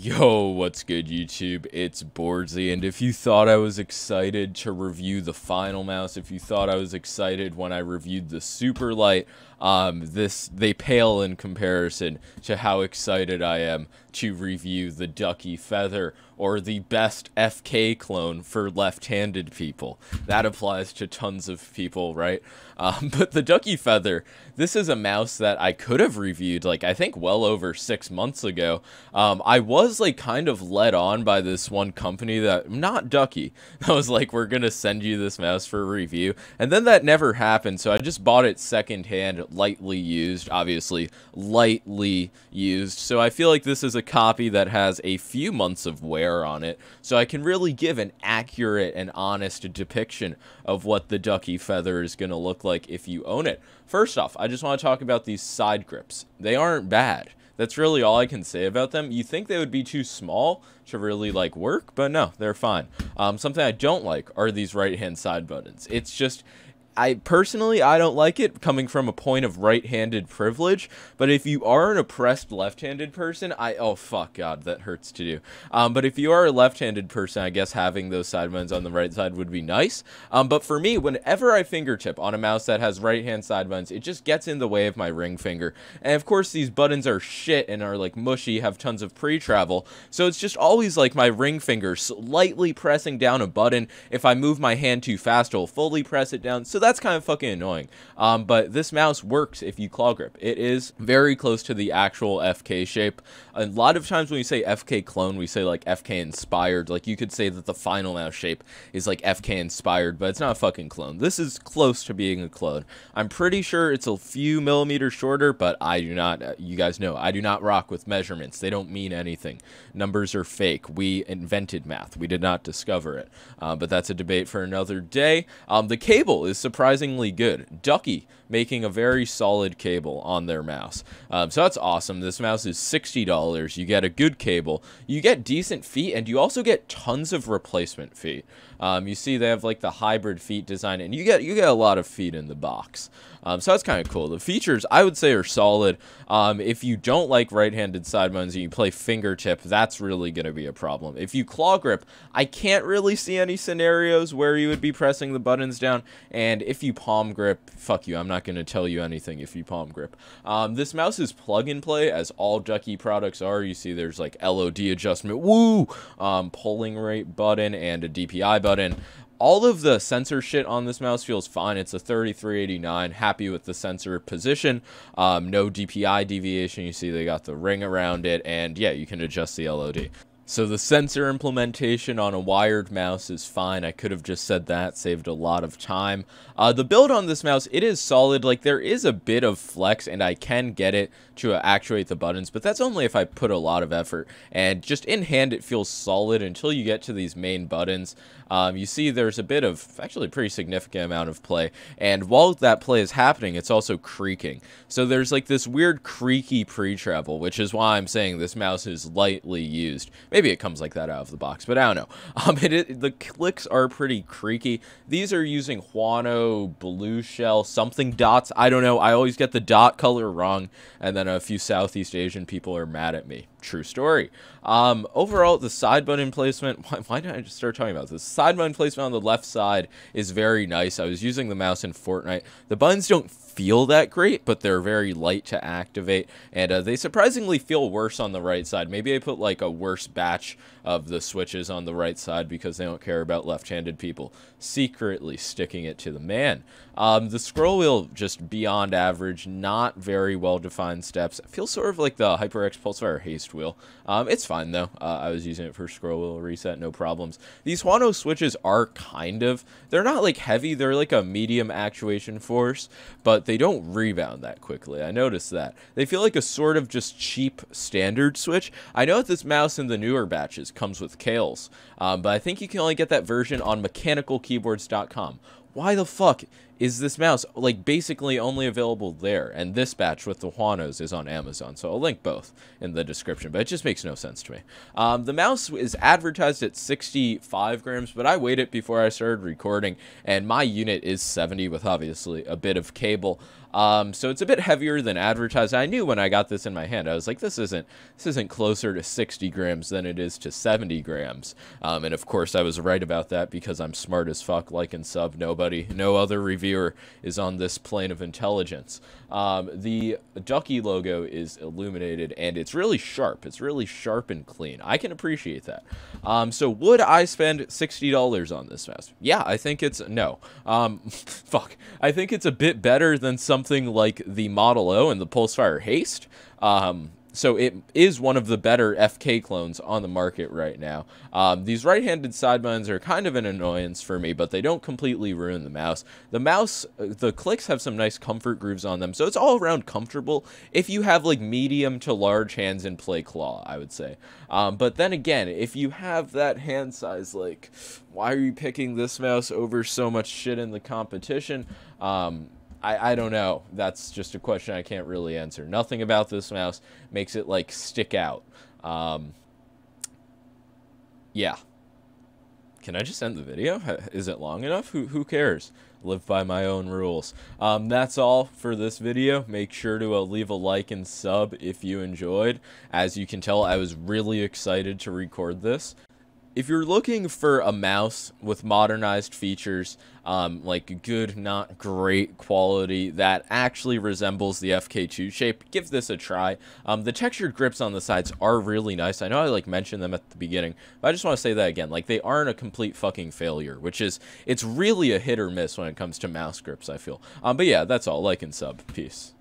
Yo, what's good YouTube? It's Boardzy, and if you thought I was excited to review the final mouse, if you thought I was excited when I reviewed the super light, um, this they pale in comparison to how excited I am to review the Ducky Feather or the best FK clone for left-handed people. That applies to tons of people, right? Um, but the Ducky Feather, this is a mouse that I could have reviewed, like, I think well over six months ago. Um, I was, like, kind of led on by this one company that, not Ducky, that was like, we're gonna send you this mouse for review. And then that never happened, so I just bought it secondhand, lightly used, obviously, lightly used. So I feel like this is a copy that has a few months of wear on it, so I can really give an accurate and honest depiction of what the Ducky Feather is gonna look like like if you own it. First off, I just want to talk about these side grips. They aren't bad. That's really all I can say about them. You think they would be too small to really like work, but no, they're fine. Um, something I don't like are these right hand side buttons. It's just I personally I don't like it coming from a point of right-handed privilege, but if you are an oppressed left-handed person, I oh fuck god, that hurts to do. Um, but if you are a left-handed person, I guess having those side buttons on the right side would be nice. Um, but for me, whenever I fingertip on a mouse that has right-hand side buttons, it just gets in the way of my ring finger. And of course, these buttons are shit and are like mushy, have tons of pre-travel, so it's just always like my ring finger slightly pressing down a button. If I move my hand too fast, it'll fully press it down. So that's kind of fucking annoying. Um, but this mouse works if you claw grip. It is very close to the actual FK shape. A lot of times when we say FK clone, we say like FK inspired. Like you could say that the final mouse shape is like FK inspired, but it's not a fucking clone. This is close to being a clone. I'm pretty sure it's a few millimeters shorter, but I do not, uh, you guys know, I do not rock with measurements. They don't mean anything. Numbers are fake. We invented math. We did not discover it. Uh, but that's a debate for another day. Um, the cable is surprisingly good. Ducky making a very solid cable on their mouse. Um, so that's awesome. This mouse is $60. You get a good cable. You get decent feet, and you also get tons of replacement feet. Um, you see they have like the hybrid feet design, and you get you get a lot of feet in the box. Um, so that's kind of cool. The features I would say are solid. Um, if you don't like right-handed side buttons and you play fingertip, that's really going to be a problem. If you claw grip, I can't really see any scenarios where you would be pressing the buttons down. And if you palm grip, fuck you. I'm not going to tell you anything if you palm grip. Um, this mouse is plug and play, as all Ducky products are. You see there's like LOD adjustment, woo, um, rate button, and a DPI button all of the sensor shit on this mouse feels fine. It's a 3389. Happy with the sensor position. Um, no DPI deviation. You see they got the ring around it. And yeah, you can adjust the LOD. So the sensor implementation on a wired mouse is fine. I could have just said that, saved a lot of time. Uh, the build on this mouse, it is solid. Like there is a bit of flex and I can get it to actuate the buttons, but that's only if I put a lot of effort. And just in hand, it feels solid until you get to these main buttons. Um, you see there's a bit of, actually pretty significant amount of play. And while that play is happening, it's also creaking. So there's like this weird creaky pre-travel, which is why I'm saying this mouse is lightly used. It comes like that out of the box, but I don't know. Um, it, it, the clicks are pretty creaky. These are using Huano Blue Shell something dots. I don't know. I always get the dot color wrong, and then a few Southeast Asian people are mad at me. True story. Um, overall, the side button placement, why, why, did I just start talking about this? The Side button placement on the left side is very nice. I was using the mouse in Fortnite. The buttons don't feel that great, but they're very light to activate, and uh, they surprisingly feel worse on the right side. Maybe I put like a worse batch of the switches on the right side because they don't care about left-handed people, secretly sticking it to the man. Um, the scroll wheel, just beyond average, not very well-defined steps. It feels sort of like the HyperX Pulsefire Wheel. Um, it's fine, though. Uh, I was using it for scroll wheel reset, no problems. These Huano switches are kind of, they're not like heavy, they're like a medium actuation force, but they don't rebound that quickly. I noticed that. They feel like a sort of just cheap standard switch. I know that this mouse in the newer batches comes with Kailhs, um, but I think you can only get that version on mechanicalkeyboards.com. Why the fuck is this mouse like basically only available there and this batch with the Huanos is on Amazon so I'll link both in the description but it just makes no sense to me um, the mouse is advertised at 65 grams but I weighed it before I started recording and my unit is 70 with obviously a bit of cable um, so it's a bit heavier than advertised. I knew when I got this in my hand, I was like, this isn't this isn't closer to 60 grams than it is to 70 grams. Um, and of course, I was right about that because I'm smart as fuck. Like and sub, nobody, no other is on this plane of intelligence. Um, the Ducky logo is illuminated and it's really sharp. It's really sharp and clean. I can appreciate that. Um, so would I spend $60 on this mouse? Yeah, I think it's no. Um, fuck. I think it's a bit better than something like the Model O and the Pulsefire Haste. Um, so it is one of the better FK clones on the market right now. Um, these right-handed sidebinds are kind of an annoyance for me, but they don't completely ruin the mouse. The mouse, uh, the clicks have some nice comfort grooves on them, so it's all around comfortable if you have like medium to large hands in play claw, I would say. Um, but then again, if you have that hand size, like, why are you picking this mouse over so much shit in the competition? Um, I, I don't know. That's just a question I can't really answer. Nothing about this mouse makes it like stick out. Um, yeah. Can I just end the video? Is it long enough? Who, who cares? Live by my own rules. Um, that's all for this video. Make sure to uh, leave a like and sub if you enjoyed. As you can tell, I was really excited to record this if you're looking for a mouse with modernized features, um, like good, not great quality that actually resembles the FK2 shape, give this a try. Um, the textured grips on the sides are really nice. I know I like mentioned them at the beginning, but I just want to say that again. Like they aren't a complete fucking failure, which is it's really a hit or miss when it comes to mouse grips. I feel. Um, but yeah, that's all. Like and sub. Peace.